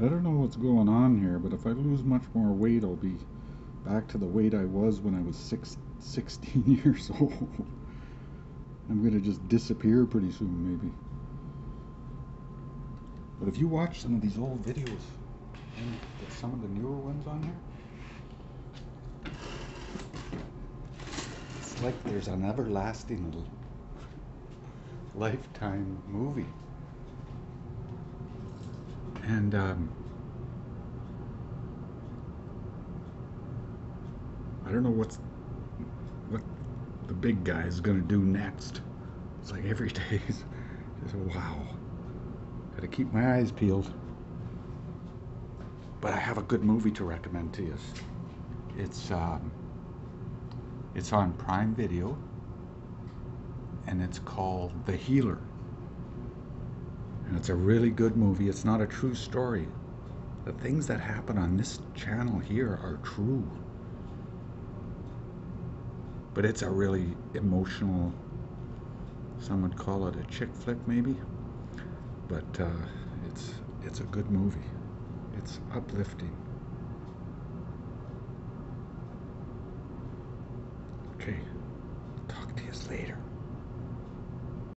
I don't know what's going on here, but if I lose much more weight, I'll be back to the weight I was when I was six, 16 years old. I'm going to just disappear pretty soon, maybe. But if you watch some of these old videos, and some of the newer ones on here, it's like there's an everlasting lifetime movie. And um, I don't know what's what the big guy is gonna do next. It's like every day is just wow. Gotta keep my eyes peeled. But I have a good movie to recommend to you. It's um, it's on Prime Video, and it's called The Healer. And it's a really good movie. It's not a true story. The things that happen on this channel here are true. But it's a really emotional, some would call it a chick flick maybe. But uh, it's, it's a good movie. It's uplifting. Okay. Talk to you later.